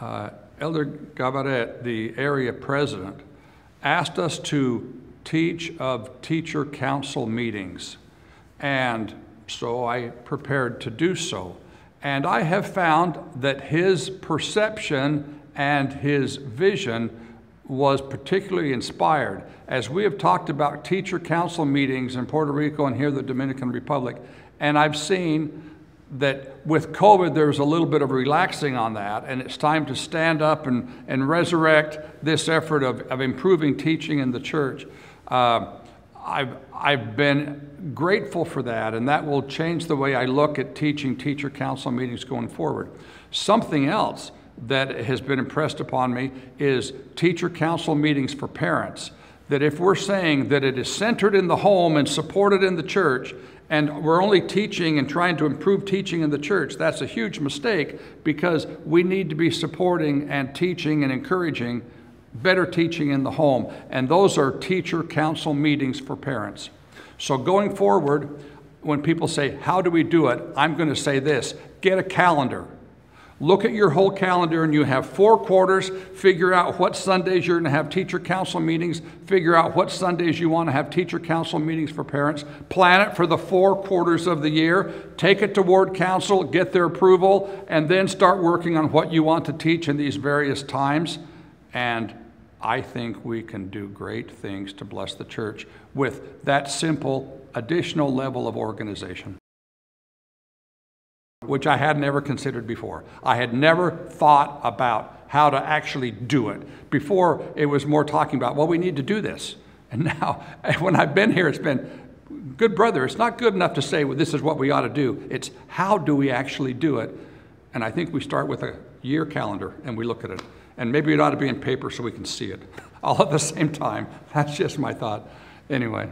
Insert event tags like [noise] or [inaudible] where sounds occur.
uh, Elder Gabaret, the area president, asked us to teach of teacher council meetings. And so I prepared to do so. And I have found that his perception and his vision was particularly inspired. As we have talked about teacher council meetings in Puerto Rico and here the Dominican Republic, and I've seen that with COVID, there's a little bit of relaxing on that, and it's time to stand up and, and resurrect this effort of, of improving teaching in the church. Uh, I've, I've been grateful for that, and that will change the way I look at teaching teacher council meetings going forward. Something else that has been impressed upon me is teacher council meetings for parents. That if we're saying that it is centered in the home and supported in the church, and we're only teaching and trying to improve teaching in the church, that's a huge mistake because we need to be supporting and teaching and encouraging better teaching in the home. And those are teacher council meetings for parents. So going forward, when people say, How do we do it? I'm going to say this get a calendar. Look at your whole calendar and you have four quarters. Figure out what Sundays you're going to have teacher council meetings. Figure out what Sundays you want to have teacher council meetings for parents. Plan it for the four quarters of the year. Take it to ward council, get their approval, and then start working on what you want to teach in these various times. And I think we can do great things to bless the church with that simple additional level of organization which I had never considered before. I had never thought about how to actually do it. Before, it was more talking about, well, we need to do this. [laughs] And now, [laughs] when I've been here, it's been, good brother, it's not good enough to say, well, this is what we ought to do. It's how do we actually do it? And I think we start with a year calendar and we look at it. And maybe it ought to be in paper so we can see it [laughs] all at the same time. That's just my thought. Anyway.